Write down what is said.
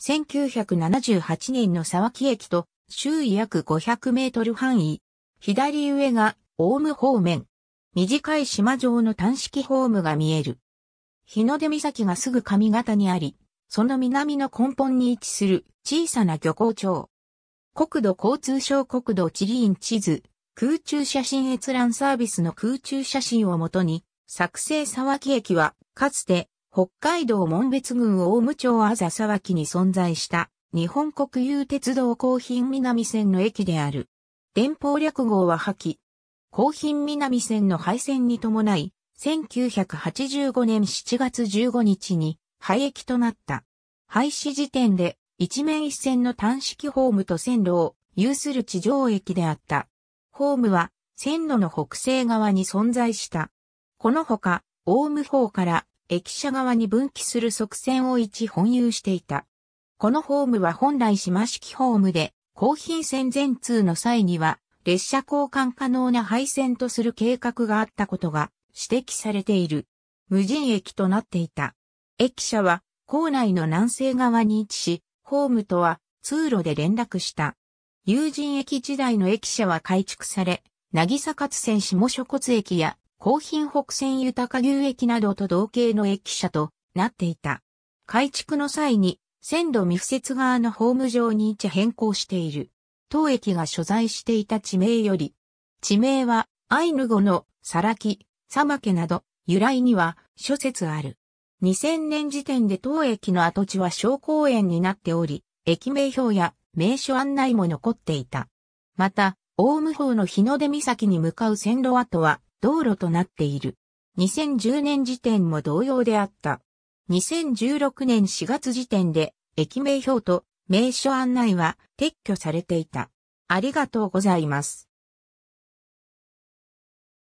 1978年の沢木駅と周囲約500メートル範囲。左上がオウム方面。短い島状の単式ホームが見える。日の出岬がすぐ上方にあり、その南の根本に位置する小さな漁港町。国土交通省国土地理院地図、空中写真閲覧サービスの空中写真をもとに、作成沢木駅は、かつて、北海道門別郡大務町あざ沢木に存在した、日本国有鉄道高品南線の駅である。電報略号は破棄。高品南線の廃線に伴い、1985年7月15日に廃駅となった。廃止時点で一面一線の単式ホームと線路を有する地上駅であった。ホームは線路の北西側に存在した。このほか、オウム方から駅舎側に分岐する側線を一本有していた。このホームは本来島式ホームで、高品線全通の際には、列車交換可能な廃線とする計画があったことが指摘されている。無人駅となっていた。駅舎は構内の南西側に位置し、ホームとは通路で連絡した。友人駅時代の駅舎は改築され、なぎさ勝線下諸骨駅や、高品北線豊牛駅などと同型の駅舎となっていた。改築の際に、線路未付設側のホーム上に位置変更している。当駅が所在していた地名より、地名はアイヌ語のサラキ、サマケなど、由来には諸説ある。2000年時点で当駅の跡地は小公園になっており、駅名標や名所案内も残っていた。また、大務方の日の出岬に向かう線路跡は道路となっている。2010年時点も同様であった。2016年4月時点で駅名表と名所案内は撤去されていた。ありがとうございます。